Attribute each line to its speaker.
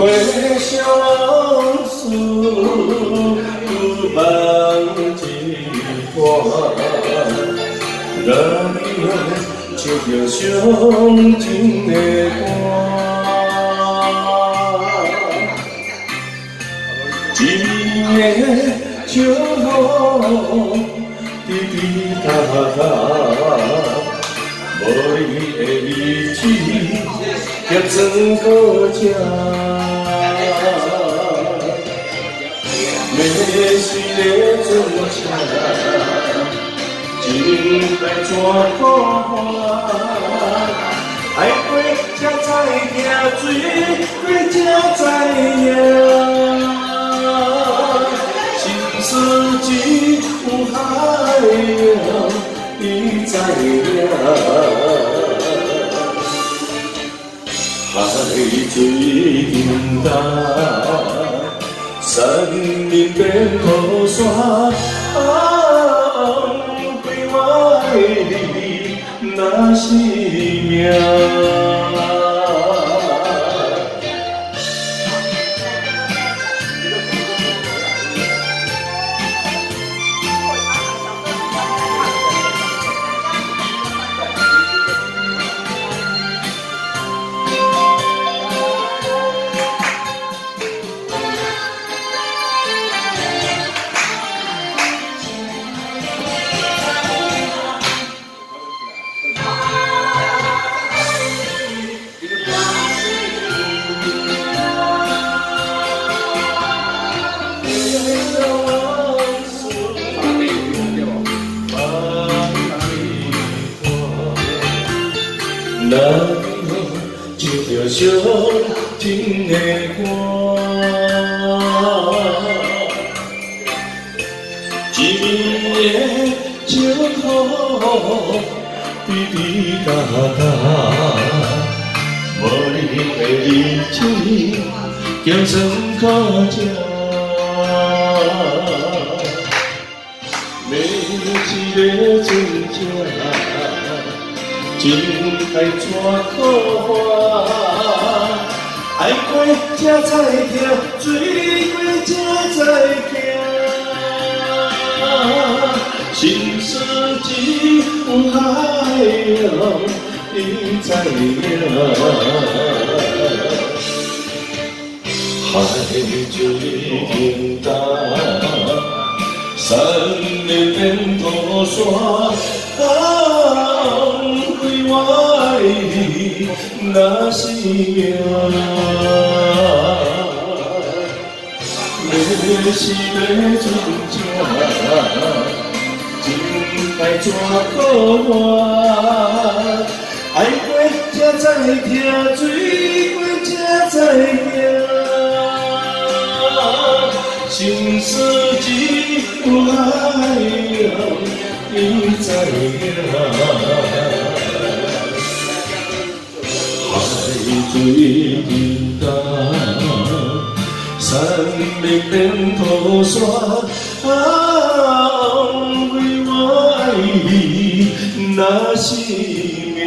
Speaker 1: 回首往事不忘一段，难唱着伤情的歌。一夜秋风滴滴答答。无你的日子，结成搁正。要是咧做车，情该怎可换？爱过才知惊，醉过才知影。心思只有海洋，你知影？海水平淡，山林变河山，归我的你那是命。难唱。着伤情的歌，一面的秋风滴滴答答，无你的日子行算可正，每一个真正。情该怎可换？爱过才知痛，醉过才知惊。心事只有海洋，你知影？海水平淡，山连变土山。那是命，要是要真正，情该怎可换？爱过才知痛，醉过才知惊，心事只有海洋，你知影？水平淡，山明变土山，为我爱你那是命。